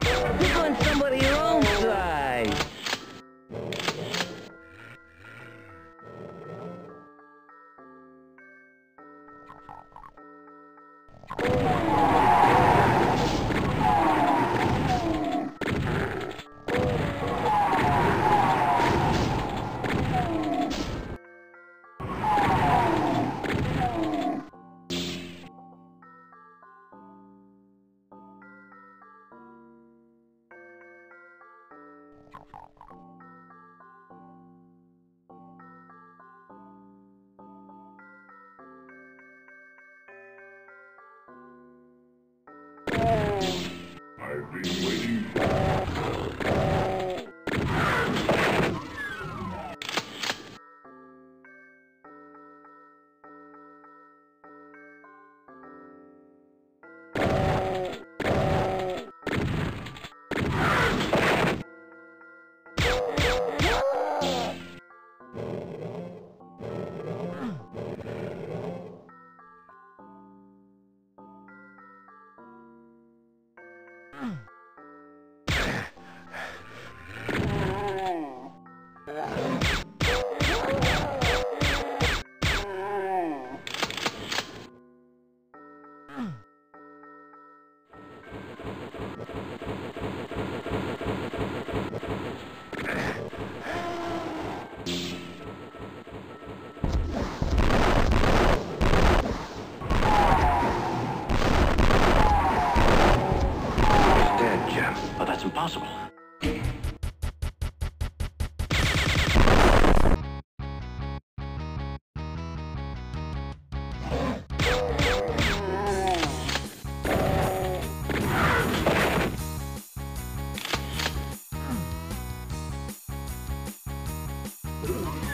Pick on somebody your I've been waiting. Ugh. Ooh.